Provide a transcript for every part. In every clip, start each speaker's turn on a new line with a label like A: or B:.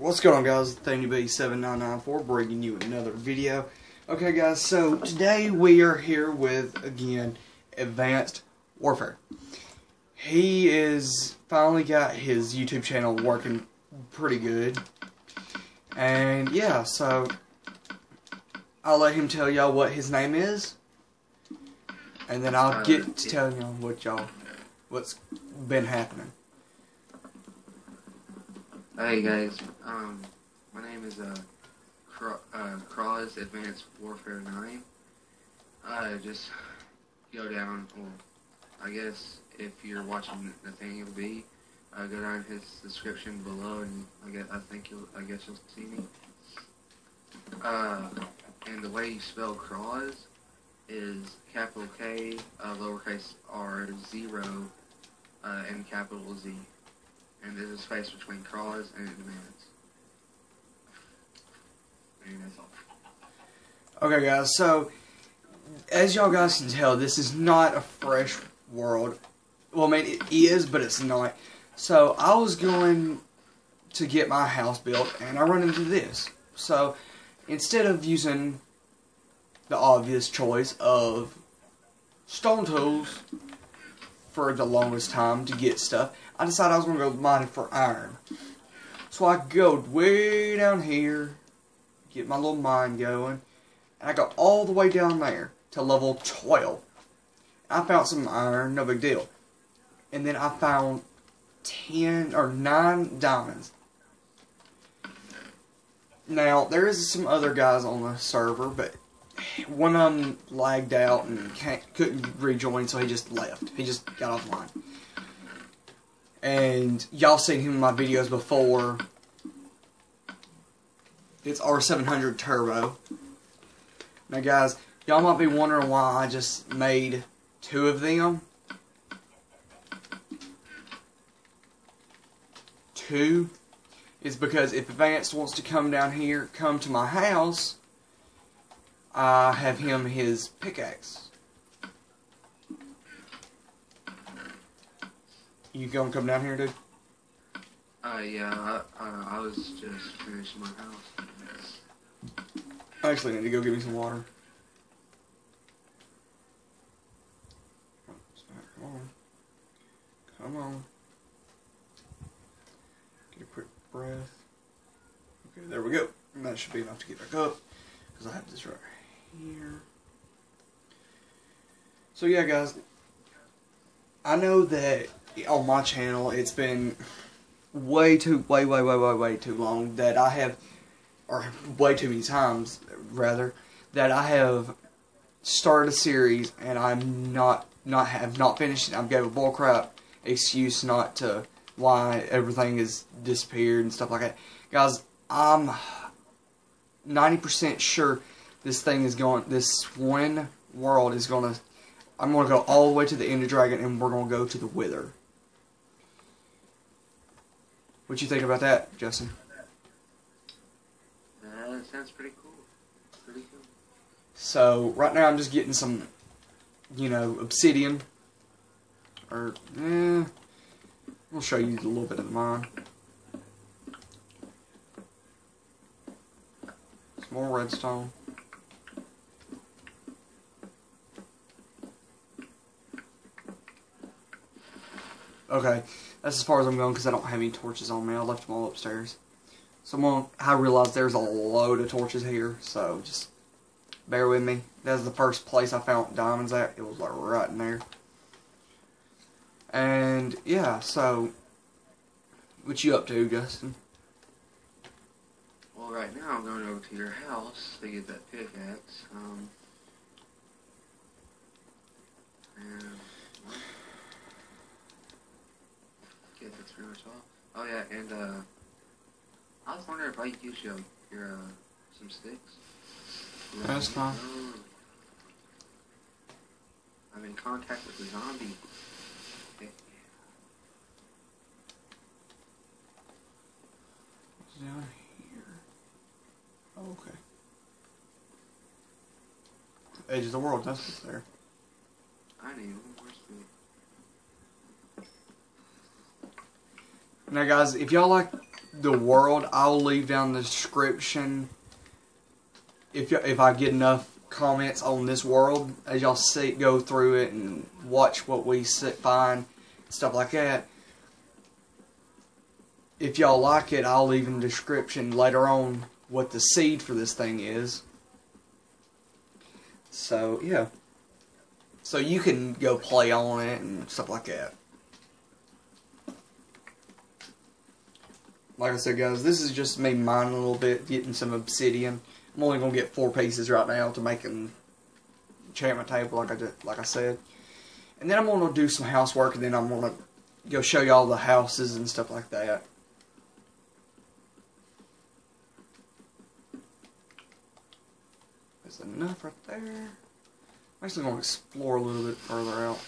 A: What's going on guys, Nathaniel B7994 bringing you another video. Okay guys, so today we are here with, again, Advanced Warfare. He is finally got his YouTube channel working pretty good. And yeah, so I'll let him tell y'all what his name is. And then I'll
B: Uh,
A: get to
B: yeah.
A: telling y'all what y'all, what's been happening.
B: Hey guys, um, my name is uh, Cro- uh, Advanced Warfare 9. Uh, just go down, well, I guess if you're watching Nathaniel B, uh, go down his description below and I guess, I think you'll, I guess you'll see me. Uh, and the way you spell Cross is capital K, uh, lowercase r, zero, uh, and capital Z. And there's a space between crawlers and. And that's all.
A: Okay, guys, so as y'all guys can tell, this is not a fresh world. Well, I mean, it is, but it's not. So I was going to get my house built, and I run into this. So instead of using the obvious choice of stone tools for the longest time to get stuff, I decided I was going to go mining for iron. So I go way down here, get my little mine going, and I go all the way down there to level 12. I found some iron, no big deal. And then I found 10 or 9 diamonds. Now, there is some other guys on the server, but one of them lagged out and couldn't rejoin, so he just left. He just got offline. And y'all seen him in my videos before. It's R700 Turbo. Now guys, y'all might be wondering why I just made two of them. Two is because if Vance wants to come down here, come to my house, I have him his pickaxe. You gonna come down here, dude?
B: Uh, yeah, I, uh, I was just finishing my house.
A: I actually need to go get me some water. Come on. Come on. Get a quick breath. Okay, there we go. And that should be enough to get back up. Because I have this right here. So yeah, guys. I know that on my channel it's been way too, way, way, way, way, way too long that I have or way too many times, rather, that I have started a series and I'm not not have not finished it. I've gave a bullcrap excuse not to why everything has disappeared and stuff like that. Guys, I'm ninety percent sure this thing is going. This one world is going to. I'm going to go all the way to the Ender Dragon and we're going to go to the Wither. What you think about that, Justin?
B: Uh, that sounds pretty cool. Pretty cool.
A: So right now I'm just getting some, you know, obsidian. Or eh, we'll show you a little bit of the mine. Some more redstone. Okay, that's as far as I'm going because I don't have any torches on me. I left them all upstairs. Someone, I realized there's a load of torches here, so just bear with me. That's the first place I found diamonds at. It was like right in there. And yeah, so what you up to, Justin?
B: Well, right now I'm going over to your house to get that pickaxe. Um, and what? Get that's pretty much all. Oh yeah, and uh, I was wondering if I could use your your uh, some sticks.
A: That's fine.
B: I'm in contact with the zombie. Okay.
A: Down here. Oh, okay. Edge of the world, that's what's there.
B: I need one more stick.
A: Now, guys, if y'all like the world, I'll leave down the description. If if I get enough comments on this world, as y'all see, go through it and watch what we sit, find, stuff like that. If y'all like it, I'll leave in the description later on what the seed for this thing is. So yeah. So you can go play on it and stuff like that. Like I said, guys, this is just me mining a little bit, getting some obsidian. I'm only gonna get four pieces right now to make an enchantment table, like I did, like I said. And then I'm gonna do some housework, and then I'm gonna go show y'all the houses and stuff like that. There's enough right there. I'm actually gonna explore a little bit further out.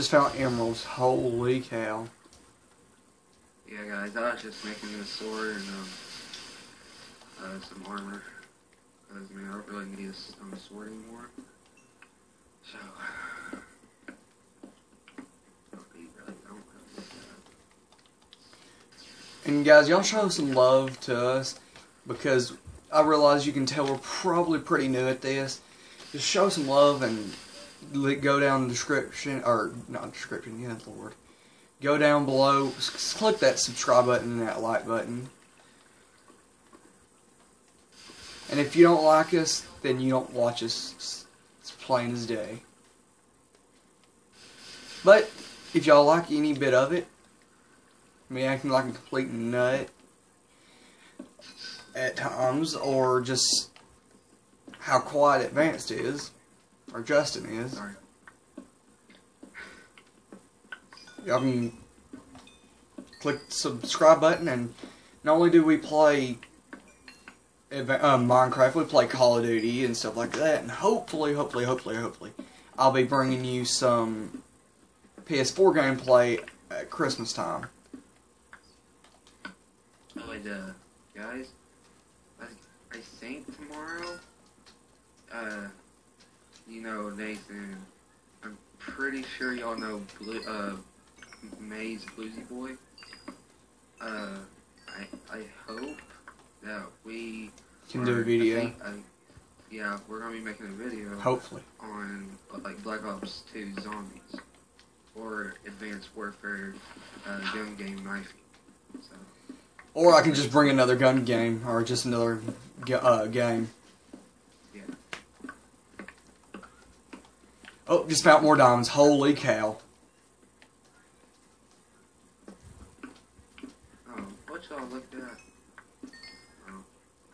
A: Just found emeralds. Holy cow.
B: Yeah, guys, I was just making this sword and um, uh, some armor. Because, I mean, I don't really need a stone sword anymore. So, don't need really, don't really need that.
A: And guys, y'all show some love to us because I realize you can tell we're probably pretty new at this. Just show some love and go down the description, or not description, yeah, Lord. Go down below, click that subscribe button and that like button. And if you don't like us, then you don't watch us. It's- plain as day. But if y'all like any bit of it, me acting like a complete nut at times, or just how quiet Advanced is, or Justin is.
B: Sorry.
A: Y'all can click the subscribe button, and not only do we play Adva- uh, Minecraft, we play Call of Duty and stuff like that, and hopefully, hopefully, hopefully, hopefully, I'll be bringing you some PS4 gameplay at Christmas time.
B: Oh, and, uh, guys, I, I think tomorrow, uh, you know, Nathan, I'm pretty sure y'all know Blue, uh, Maze Bluesy Boy. Uh, I, I hope that we
A: Can do
B: a
A: a
B: I
A: video,
B: think- I- yeah, we're gonna be making a video
A: hopefully.
B: on like Black Ops 2 Zombies or Advanced Warfare uh, gun game knifing. So.
A: Or I can just bring another gun game, or just another uh, game.
B: Yeah.
A: Oh, just found more diamonds. Holy cow.
B: Oh, what y'all looked at?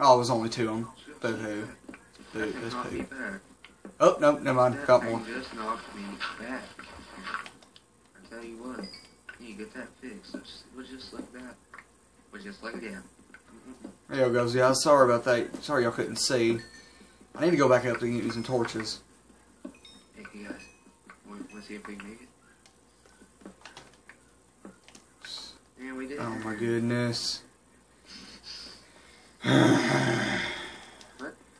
A: Oh, it was only two of them. Boo,
B: That thing
A: that's
B: me
A: poo. Oh, no, never mind.
B: That
A: Got more.
B: just knocked me back. I tell you what, you get that fixed. It it was just like that. It was just like that.
A: There it goes, guys. Sorry about that. Sorry y'all couldn't see. I need to go back up and get some torches.
B: Hey, you guys, want to see if we can make it? Yeah, we did.
A: Oh my goodness.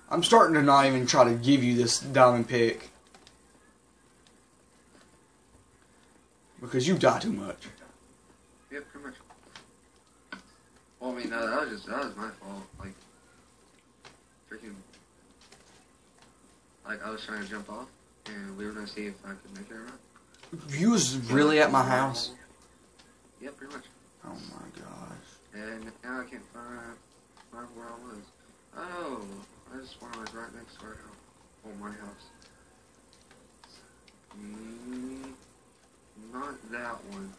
A: I'm starting to not even try to give you this diamond pick. Because you die too much.
B: Yeah, pretty much. Well, I mean, no, that was just that was my fault. Like, freaking, like I was trying to jump off, and we were gonna see if I could make it or not.
A: You was really at my house?
B: Yeah, pretty much.
A: Oh my gosh.
B: And now I can't find find where I was. Oh, I just want like right next to our house. Oh, my house. Mm, not that one.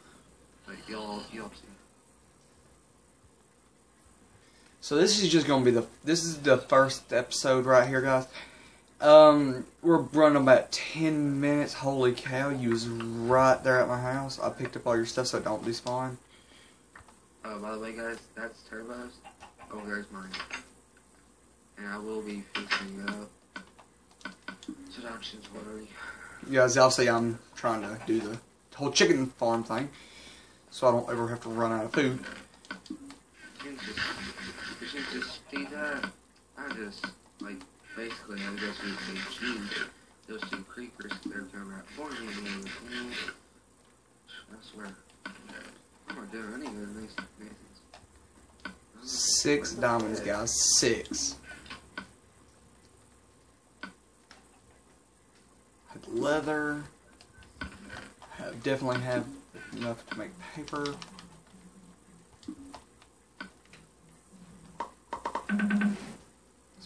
B: But y'all, y'all see.
A: So this is just gonna be the this is the first episode right here, guys. Um, we're running about ten minutes. Holy cow! You was right there at my house. I picked up all your stuff, so don't despawn.
B: Oh, by the way, guys, that's Turbo's. Oh, there's mine. And I will be fixing up seduction slowly.
A: You guys, obviously, I'm trying to do the whole chicken farm thing, so I don't ever have to run out of food.
B: you can just, you can just see that. I just, like, basically, I guess we say choose those two creepers. They're coming out for me. And then, you know, I swear. I'm not doing any of these Nathan's.
A: Six diamonds, guys. Six. Had leather. Have, definitely have enough to make paper.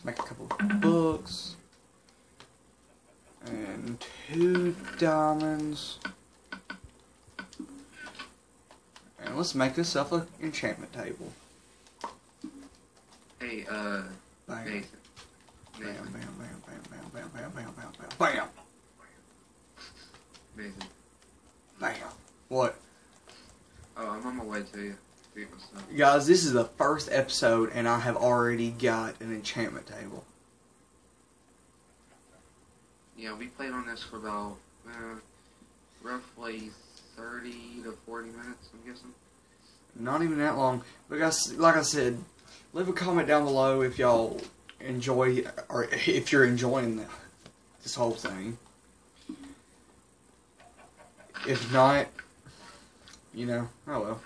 A: Let's make a couple of books. And two diamonds. And let's make ourselves an enchantment table.
B: Hey, uh,
A: Bam.
B: Nathan.
A: Bam, bam, bam, bam, bam, bam, bam, bam, bam, bam, bam,
B: Nathan.
A: bam. What?
B: Oh, I'm on my way to you.
A: Guys, this is the first episode, and I have already got an enchantment table.
B: Yeah, we played on this for about uh, roughly 30 to 40 minutes, I'm guessing.
A: Not even that long. But guys, like I said, leave a comment down below if y'all enjoy, or if you're enjoying the, this whole thing. If not, you know, oh well.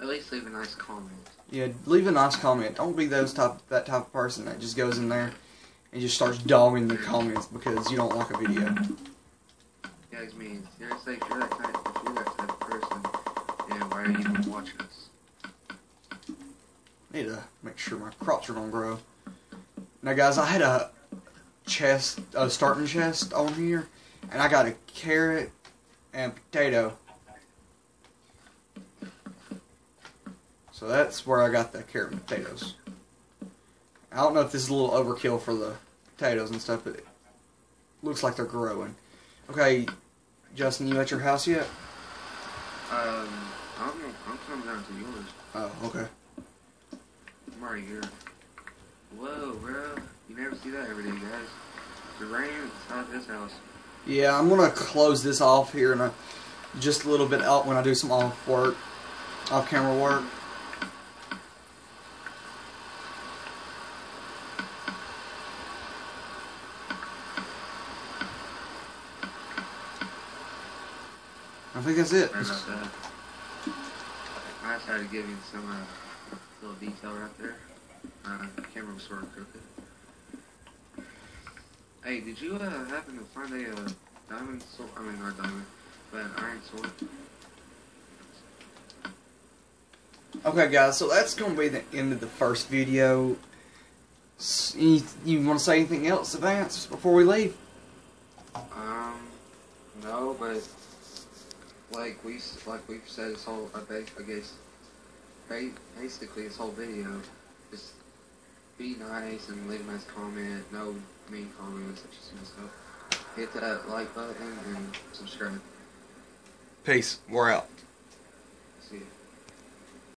B: At least leave a nice comment.
A: Yeah, leave a nice comment. Don't be those type that type of person that just goes in there and just starts dogging the comments because you don't like a video.
B: Guys, me, seriously, if you're that kind if you're that type of person, yeah, why are you even watching us?
A: Need to make sure my crops are gonna grow. Now, guys, I had a chest, a starting chest on here, and I got a carrot and potato. So that's where I got the carrot and potatoes. I don't know if this is a little overkill for the potatoes and stuff, but it looks like they're growing. Okay, Justin, you at your house yet?
B: Um, I'm, I'm coming down to yours.
A: Oh, okay.
B: I'm already here. Whoa, bro. You never see that every day, guys. The rain inside this house.
A: Yeah, I'm gonna close this off here in a, just a little bit out when I do some off work, off camera work. I think that's it.
B: Sorry about that. I just had to give you some uh, little detail right there. Uh, the camera was sort of crooked. Hey, did you uh, happen to find a uh, diamond sword? I mean, not diamond, but an iron sword.
A: Okay, guys, so that's gonna be the end of the first video. You, you want to say anything else, Advance, before we leave?
B: Um, no, but like we like we've said this whole uh, I, I guess ba- basically this whole video, just be nice and leave a nice comment. No mean comments, such as stuff. Hit that like button and subscribe.
A: Peace. We're out.
B: You.